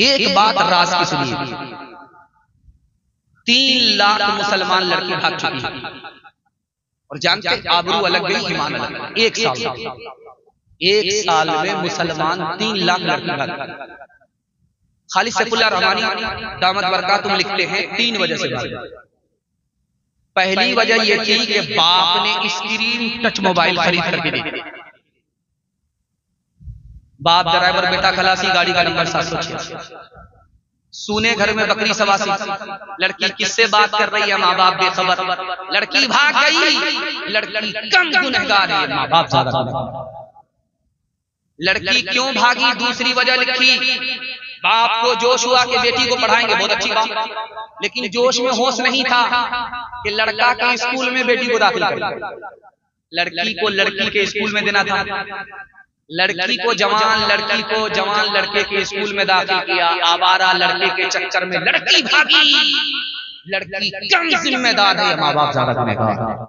एक बात राज की सुनिए। तीन लाख मुसलमान लड़की भाग चुकी है। और जानते आबरू अलग गई ईमान अलग एक साल। एक साल। में मुसलमान तीन लाख लड़की भाग खालिद सैफुल्ला रहमानी दामद बरका तुम लिखते हैं तीन वजह से भाग पहली वजह यह थी कि बाप ने स्क्रीन टच मोबाइल खरीद करके दी। बाप ड्राइवर बेटा खलासी गाड़ी का नंबर सात सौ छियासी। सुने घर में बकरी सवासी। लड़की किससे बात कर रही है माँ बाप बेखबर? लड़की भाग गई। लड़की कम गुनहगार है। माँ बाप ज़्यादा लड़की क्यों भागी? दूसरी वजह लिखी। बाप को जोश हुआ कि बेटी को पढ़ाएँगे बहुत अच्छी बात। लेकिन जोश में होश नहीं था कि लड़का के स्कूल में बेटी को दाखिल कर। लड़की को लड़की के स्कूल में देना था। लड़की को जवान लड़की को जवान लड़के के स्कूल में दाखिल किया आवारा लड़के के चक्कर में लड़की भागी। लड़की कम जिम्मेदार है माँ बाप ज़्यादा